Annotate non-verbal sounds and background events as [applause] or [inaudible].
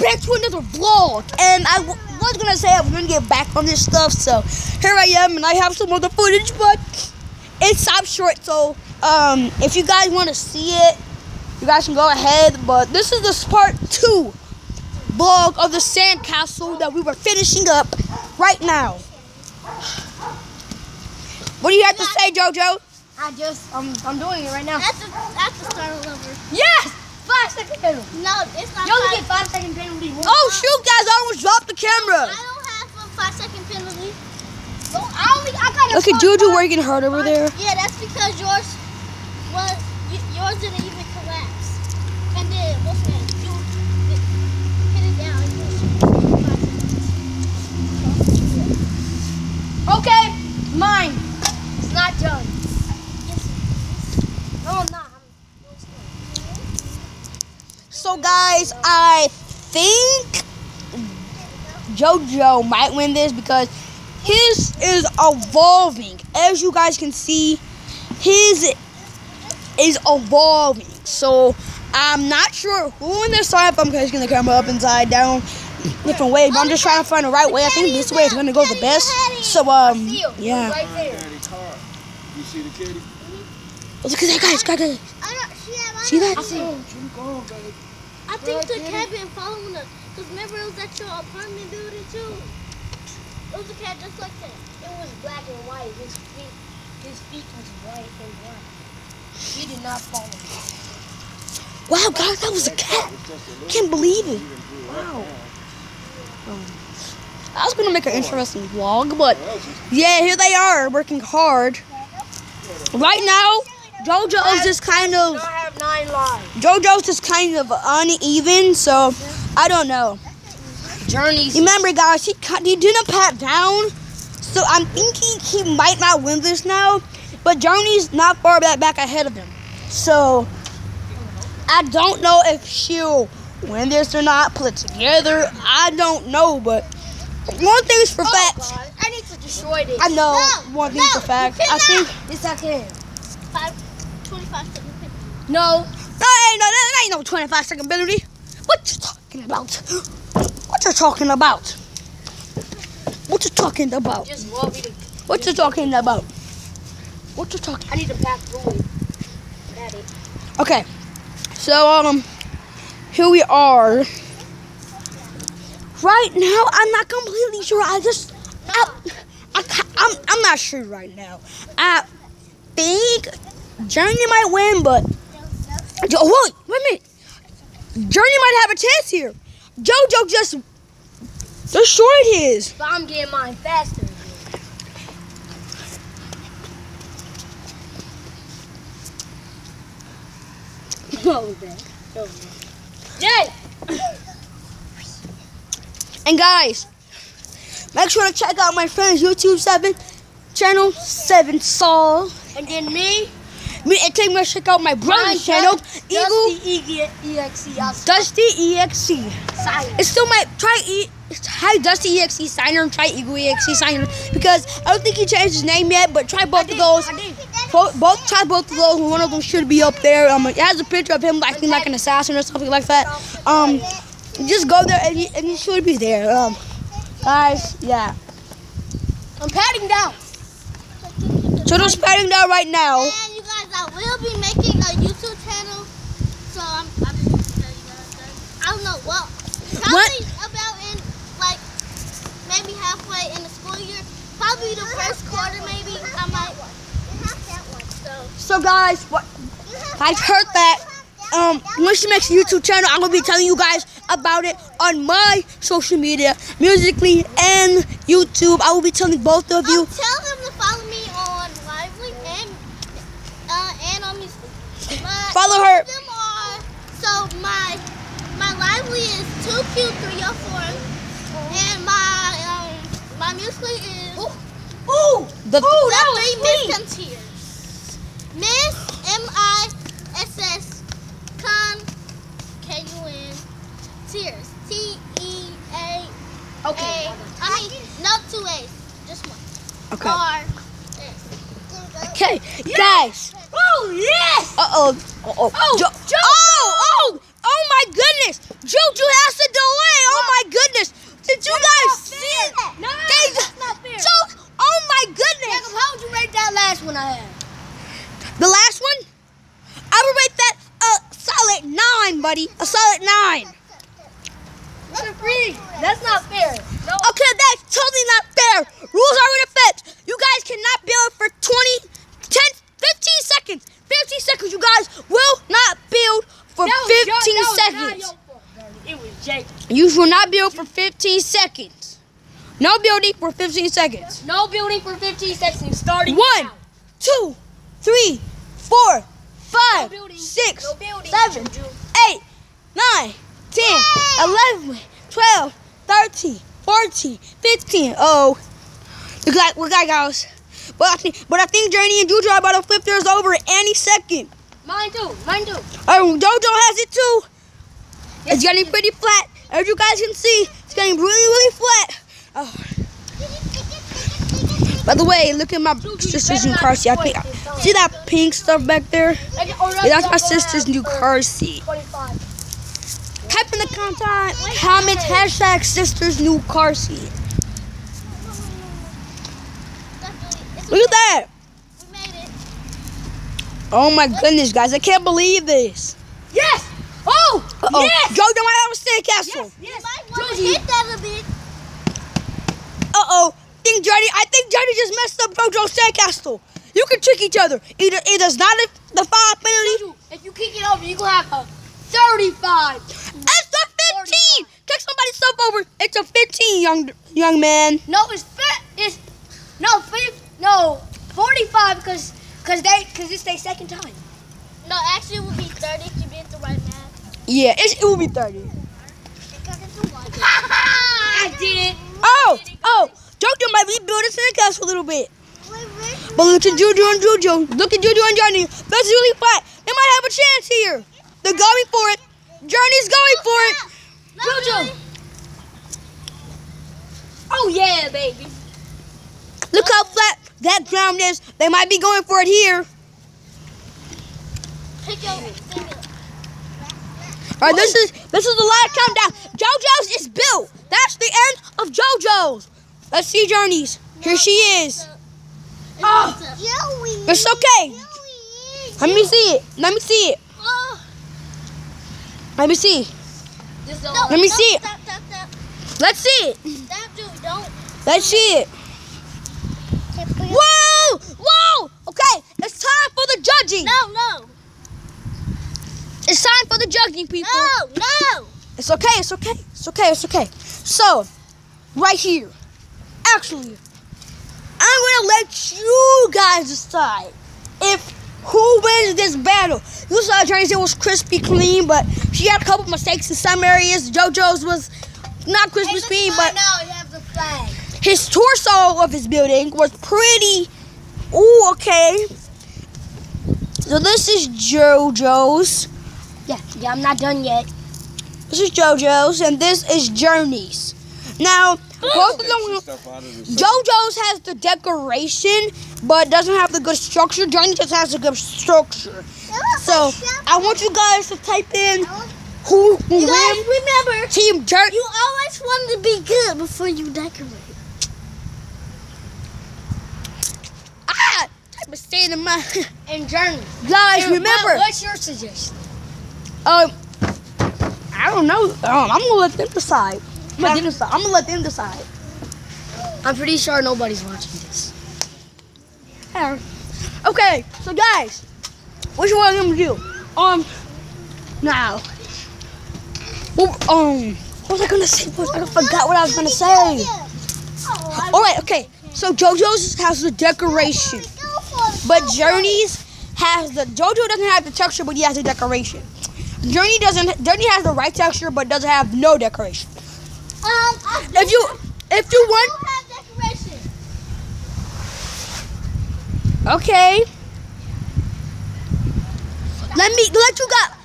back to another vlog, and I was gonna say I was gonna get back on this stuff, so here I am, and I have some other footage, but it's stopped short. So um, if you guys want to see it, you guys can go ahead. But this is the part two vlog of the sandcastle that we were finishing up right now. What do you have to say, JoJo? I just, I'm, I'm doing it right now. That's the that's the starter lever. Yes! Five second penalty. No, it's not. You only get five second penalty. one Oh shoot, guys! I almost dropped the camera. I don't have a five second penalty. No, I only, I got Look at Juju working hard over there. Yeah, that's because yours was yours didn't even collapse. And then what's that? You hit it down. and you shoot five seconds. Okay, mine. It's not done. Yes, No, I'm not. So guys, I think JoJo might win this because his is evolving. As you guys can see, his is evolving. So I'm not sure who in this side, but I'm just gonna camera up inside down different ways. But I'm just trying to find the right way. I think this way is gonna go the best. So um yeah. Right there. Caddy car. You see the caddy? Look at that guys, guys, guys. I don't see that. I See don't- that? see. I think the cabin following us. Cause remember it was at your apartment building too. It was a cat just like that. It was black and white. His feet, his feet was white and black. He did not follow me. Wow, guys, that was a cat. Can't believe it. Wow. Um, I was gonna make an interesting vlog, but yeah, here they are working hard. Right now, JoJo is just kind of have nine lives. JoJo's just kind of uneven, so I don't know. Journeys. Remember, guys, he he didn't pat down, so I'm thinking he might not win this now. But Journey's not far back back ahead of him, so I don't know if she'll win this or not. Put it together, I don't know. But one thing's for oh, fact, God, I need to destroy this. I know No, one thing's no, for fact. I think Yes, I can. Five, 25 second penalty. No. no, ain't no, that ain't no 25 second penalty. What you talking about? What you talking about? What you talking about? Just want me to. What you talking about? What you talking? I need to pack. That. Okay, so um, here we are. Right now, I'm not completely sure. I just, I, I, I'm, I'm not sure right now. I think Journey might win, but oh wait, wait a minute. Journey might have a chance here. JoJo just destroyed his. But I'm getting mine faster. What was that? That was that. Yay! And guys, make sure to check out my friend's YouTube seven channel, Seven Saul. And then me, Me and take me to check out my brother's channel, Eagle Just the E- EXE outside. Dusty EXE. It's still my try E. Try Dusty EXE Siner and try Eagle EXE Siner because I don't think he changed his name yet. But try both of those. Both, both try both of those. One of them should be up there. Um, it has a picture of him acting like an assassin or something like that. Um, just go there and he, and he should be there. Um, guys, yeah. I'm patting down. So just patting down right now. And you guys, I will be making a YouTube channel. So I'm, I'm just gonna tell you guys that. I don't know what. Probably about in like maybe halfway in the school year. Probably the first quarter, maybe. I might. So. So guys, what? I heard that. Um, when she makes a YouTube channel, I'm gonna be telling you guys about it on my social media, Musical.ly and YouTube. I will be telling both of you. Oh, tell them to follow me on Lively and uh, and on Musical. My, Follow both her. of Them are, so my my Lively is two Q three oh four, and my um my Musical is Ooh! The, Ooh, that the was three sweet. Miss Tears. Miss M I S S Con K U N Tears T E A Okay. A. I mean, no two A's, just one. okay. R. Okay, yes! guys. Oh yes! Uh oh. Uh oh. Oh, jo oh, oh, oh my goodness! Jojo has to delay. Oh my goodness! Did you that's guys see it? No, that's not fair. So, oh my goodness! Jacob, how would you rate that last one I had? The last one? I would rate that a solid nine, buddy. A solid nine. That's. That's not fair. No. Okay, that's totally not fair. Rules are in effect. You guys cannot build for 20 seconds. 15 seconds. You guys will not build for That was your- 15 that was not seconds. It was Jake. You will not build for 15 seconds. No building for 15 seconds. No building for 15 seconds starting One, now. two, three, four, No six, No building. seven, Juju. eight, nine, 10, 11, 12, 13, 14, 15. Oh, look like we got guys. But I think, but I think Journey and Juju are about to flip theirs over any second. Mine too. Mine too. Oh, Jojo has it too. Yes, It's getting pretty flat. As you guys can see, it's getting really, really flat. Oh. By the way, look at my sister's new car seat. I think, see that pink stuff back there? Yeah, that's my sister's new car seat. Type in the content, comment hashtag sister's new car seat. Look at that. We made it. Oh my goodness, guys. I can't believe this. Yes. Oh. Uh-oh. Yes. Jojo might have a sandcastle. Yes. Might want to Josie. hit that a bit. Uh-oh. Think Johnny, I think Johnny just messed up Jojo's sandcastle. You can trick each other. Either it does not the five penalty. Juju, If you kick it over, you gonna have a 35. It's a 15. Kick somebody's stuff over. It's a 15, young young man. No, it's fit. It's no, fit, no, 45 because because they because it's their second time. No, actually it would be 30 if you did the right math. Yeah, it's, it will be 30. Because it's a one. [laughs] I did it. Oh, oh. Jojo might rebuild his sandcastle a little bit. But look at Juju and Juju. Look at Juju and Johnny. That's really flat. They might have a chance here. They're going for it. Journey's going for it. Jojo. Oh yeah, baby. Look how flat that ground is. They might be going for it here. All right, this is this is the last countdown. JoJo's is built. That's the end of JoJo's. Let's see Journey's. Here she is. Oh. It's okay. Let me see it. Let me see it. Let me see. Just No, don't. Let me see it. Let's see it. Don't. Let's see it. Whoa! Whoa! Okay, it's time for the judging. No, no. It's time for the judging, people. No, no. It's okay, it's okay, it's okay, it's okay. So, right here, actually, I'm gonna let you guys decide if who wins this battle. You saw Journey's it was crispy clean, but she had a couple mistakes in some areas. JoJo's was not crispy clean, but now you have the flag. His torso of his building was pretty. Ooh, okay. So this is JoJo's. Yeah, yeah, I'm not done yet. This is JoJo's, and this is Journey's. Now, both of them, Stuff out of the JoJo's has the decoration, but doesn't have the good structure. Journey just has a good structure. So, I want you guys to type in who will You guys remember, Team Dirt. you always wanted to be good before you decorate. Of state in my. [laughs] And Journey. guys, And remember. what's your suggestion? Um, I don't know. Um, I'm gonna let them decide. I'm gonna, let them decide. I'm gonna let them decide. I'm pretty sure nobody's watching this. Okay, so guys, which one am I gonna do? Um, now. Well, um, what was I gonna say? What- I forgot what I was gonna say. Oh, All right, okay. So JoJo's has the decoration, but Journey's has the JoJo doesn't have the texture, but he has the decoration. Journey doesn't. Journey has the right texture, but doesn't have no decoration. Um, If you, if you want, okay. Let me let you got